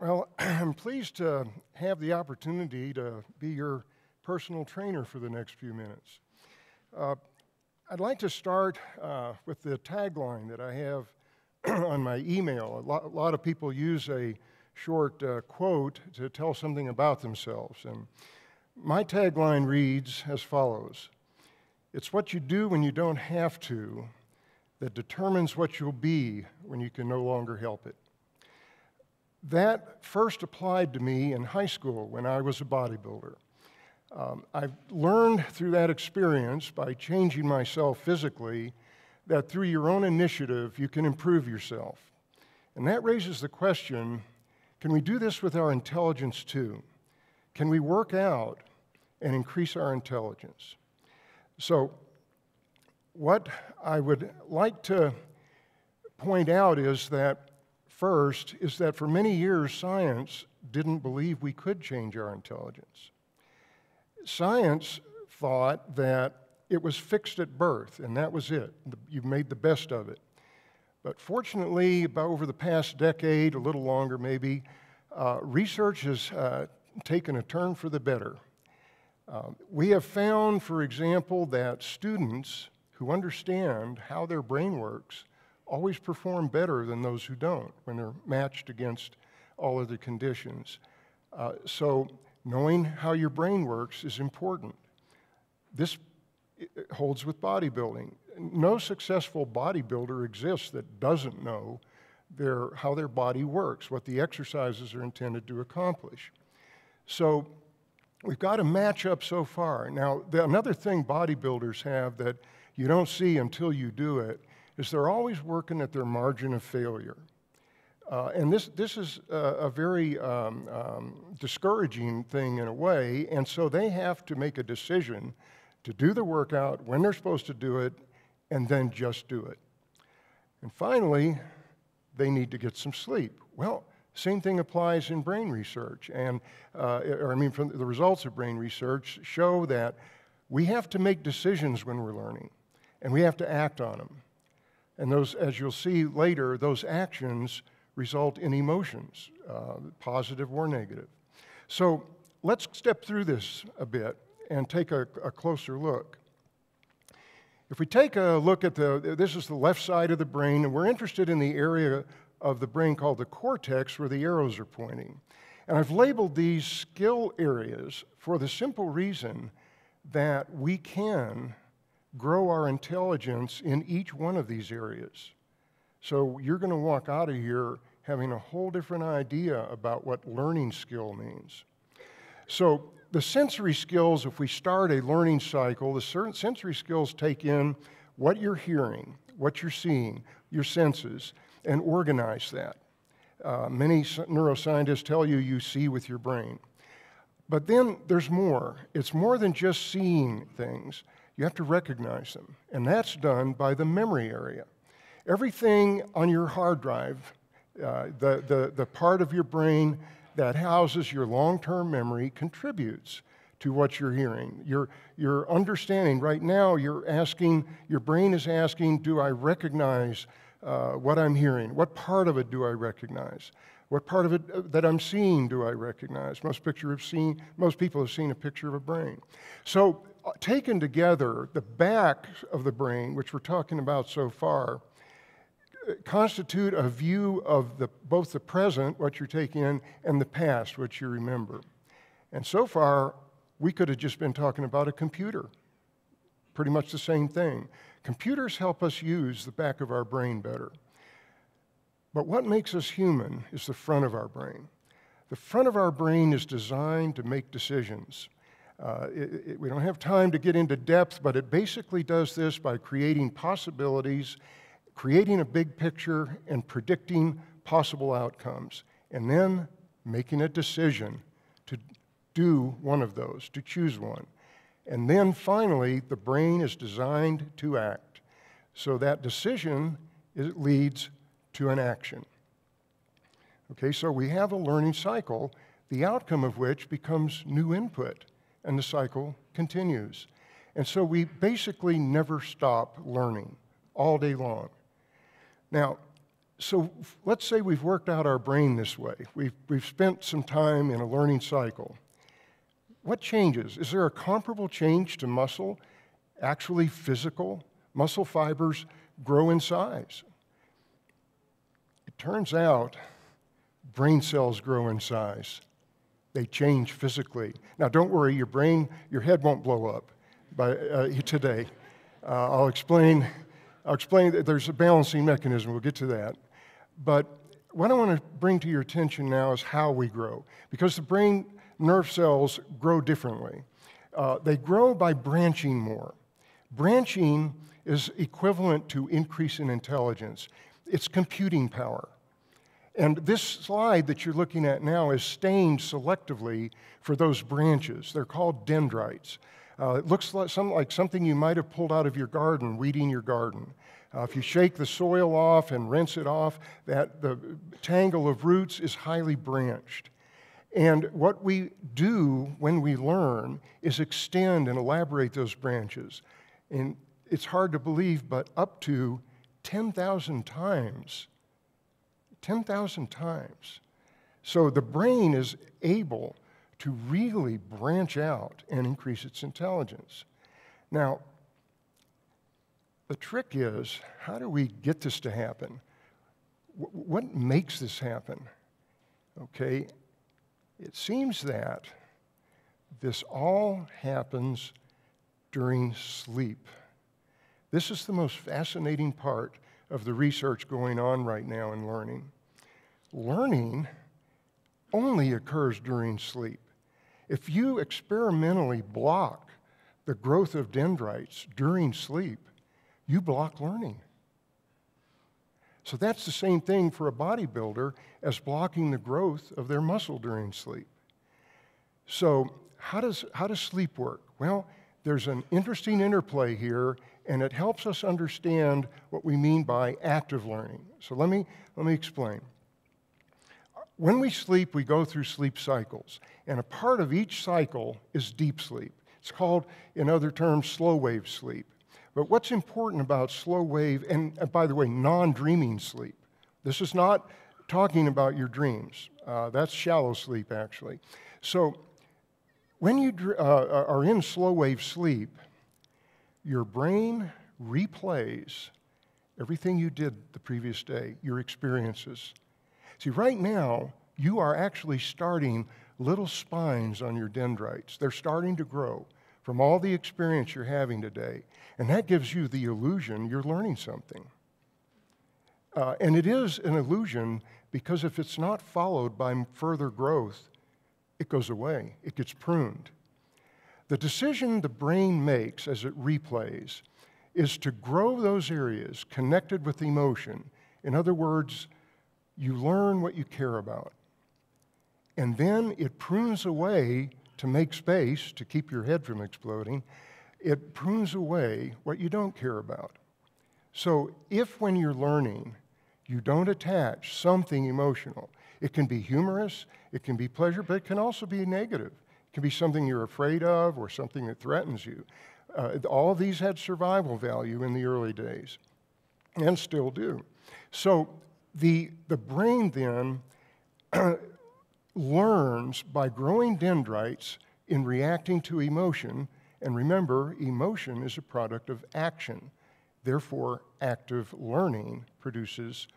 Well, I'm pleased to have the opportunity to be your personal trainer for the next few minutes. Uh, I'd like to start uh, with the tagline that I have on my email. A lot, a lot, of people use a short uh, quote to tell something about themselves. And my tagline reads as follows It's what you do when you don't have to that determines what you'll be when you can no longer help it. That first applied to me in high school when I was a bodybuilder. Um, I've learned through that experience by changing myself physically that through your own initiative you can improve yourself. And that raises the question can we do this with our intelligence too? Can we work out and increase our intelligence? So, what I would like to point out is that First is that for many years, science didn't believe we could change our intelligence. Science thought that it was fixed at birth, and that was it. You've made the best of it. But fortunately, over the past decade, a little longer maybe, uh, research has uh, taken a turn for the better. Uh, we have found, for example, that students who understand how their brain works always perform better than those who don't when they're matched against all of the conditions. Uh, so, knowing how your brain works is important. This holds with bodybuilding. No successful bodybuilder exists that doesn't know their, how their body works, what the exercises are intended to accomplish. So, we've got a match up so far. Now, the, another thing bodybuilders have that you don't see until you do it is they're always working at their margin of failure. Uh, and this, this is a, a very um, um, discouraging thing in a way, and so they have to make a decision to do the workout when they're supposed to do it and then just do it. And finally, they need to get some sleep. Well, same thing applies in brain research, and uh, or I mean, from the results of brain research show that we have to make decisions when we're learning, and we have to act on them. And those, as you'll see later, those actions result in emotions, uh, positive or negative. So let's step through this a bit and take a, a closer look. If we take a look at the, this is the left side of the brain, and we're interested in the area of the brain called the cortex where the arrows are pointing. And I've labeled these skill areas for the simple reason that we can grow our intelligence in each one of these areas. So you're going to walk out of here having a whole different idea about what learning skill means. So the sensory skills, if we start a learning cycle, the sensory skills take in what you're hearing, what you're seeing, your senses, and organize that. Uh, many neuroscientists tell you you see with your brain. But then there's more. It's more than just seeing things you have to recognize them. And that's done by the memory area. Everything on your hard drive, uh, the, the, the part of your brain that houses your long term memory, contributes to what you're hearing. Your, your understanding, right now, you're asking, your brain is asking, do I recognize uh, what I'm hearing? What part of it do I recognize? What part of it uh, that I'm seeing do I recognize? Most picture have seen, most people have seen a picture of a brain. So taken together, the back of the brain, which we're talking about so far, constitute a view of the, both the present, what you're taking in, and the past, what you remember. And so far, we could have just been talking about a computer. Pretty much the same thing. Computers help us use the back of our brain better. But what makes us human is the front of our brain. The front of our brain is designed to make decisions. Uh, it, it, we don't have time to get into depth, but it basically does this by creating possibilities, creating a big picture, and predicting possible outcomes, and then making a decision to do one of those, to choose one. And then finally, the brain is designed to act. So that decision it leads to an action. Okay, so we have a learning cycle, the outcome of which becomes new input and the cycle continues. And so we basically never stop learning all day long. Now, so let's say we've worked out our brain this way. We've, we've spent some time in a learning cycle. What changes? Is there a comparable change to muscle, actually physical? Muscle fibers grow in size. It turns out brain cells grow in size. They change physically. Now, don't worry, your brain, your head won't blow up by, uh, today. Uh, I'll explain. I'll explain that there's a balancing mechanism. We'll get to that. But what I want to bring to your attention now is how we grow, because the brain nerve cells grow differently. Uh, they grow by branching more. Branching is equivalent to increase in intelligence. It's computing power. And this slide that you're looking at now is stained selectively for those branches. They're called dendrites. Uh, it looks like, some, like something you might have pulled out of your garden, weeding your garden. Uh, if you shake the soil off and rinse it off, that the tangle of roots is highly branched. And what we do when we learn is extend and elaborate those branches. And it's hard to believe, but up to 10,000 times 10,000 times. So the brain is able to really branch out and increase its intelligence. Now, the trick is how do we get this to happen? what makes this happen? Okay, it seems that this all happens during sleep. This is the most fascinating part of the research going on right now in learning. Learning only occurs during sleep. If you experimentally block the growth of dendrites during sleep, you block learning. So that's the same thing for a bodybuilder as blocking the growth of their muscle during sleep. So, how does, how does sleep work? Well, there's an interesting interplay here and it helps us understand what we mean by active learning. So let me, let me explain. When we sleep, we go through sleep cycles, and a part of each cycle is deep sleep. It's called, in other terms, slow wave sleep. But what's important about slow wave, and uh, by the way, non dreaming sleep, this is not talking about your dreams. Uh, that's shallow sleep, actually. So when you uh, are in slow wave sleep, your brain replays everything you did the previous day, your experiences. See, right now, you are actually starting little spines on your dendrites. They're starting to grow from all the experience you're having today. And that gives you the illusion you're learning something. Uh, and it is an illusion because if it's not followed by further growth, it goes away, it gets pruned. The decision the brain makes as it replays is to grow those areas connected with emotion. In other words, you learn what you care about. And then it prunes away to make space, to keep your head from exploding, it prunes away what you don't care about. So if when you're learning, you don't attach something emotional, it can be humorous, it can be pleasure, but it can also be negative. It can be something you're afraid of or something that threatens you. Uh, all of these had survival value in the early days and still do. So the, the brain then learns by growing dendrites in reacting to emotion. And remember, emotion is a product of action. Therefore, active learning produces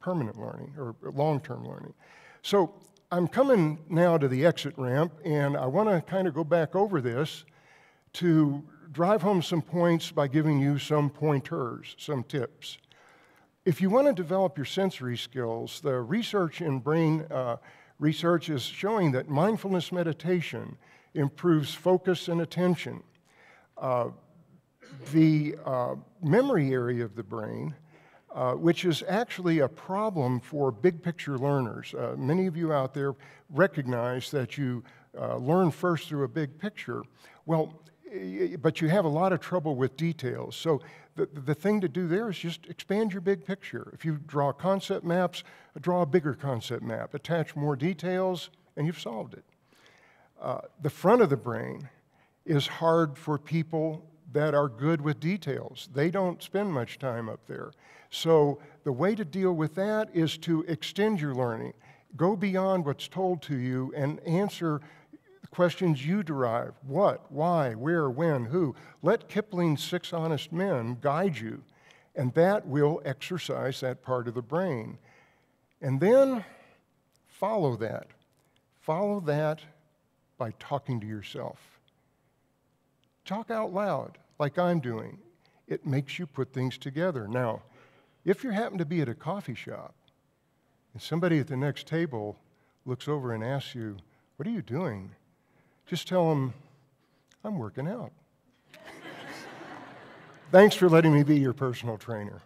permanent learning or long term learning. So I'm coming now to the exit ramp, and I want to kind of go back over this to drive home some points by giving you some pointers, some tips. If you want to develop your sensory skills, the research in brain uh, research is showing that mindfulness meditation improves focus and attention. Uh, the uh, memory area of the brain uh, which is actually a problem for big picture learners. Uh, many of you out there recognize that you uh, learn first through a big picture. Well, but you have a lot of trouble with details. So the, the thing to do there is just expand your big picture. If you draw concept maps, draw a bigger concept map, attach more details, and you've solved it. Uh, the front of the brain is hard for people that are good with details. They don't spend much time up there. So the way to deal with that is to extend your learning. Go beyond what's told to you and answer the questions you derive. What, why, where, when, who. Let Kipling's Six Honest Men guide you, and that will exercise that part of the brain. And then follow that. Follow that by talking to yourself. Talk out loud, like I'm doing. It makes you put things together. Now, if you happen to be at a coffee shop and somebody at the next table looks over and asks you, What are you doing? Just tell them, I'm working out. Thanks for letting me be your personal trainer.